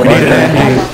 Unirrenik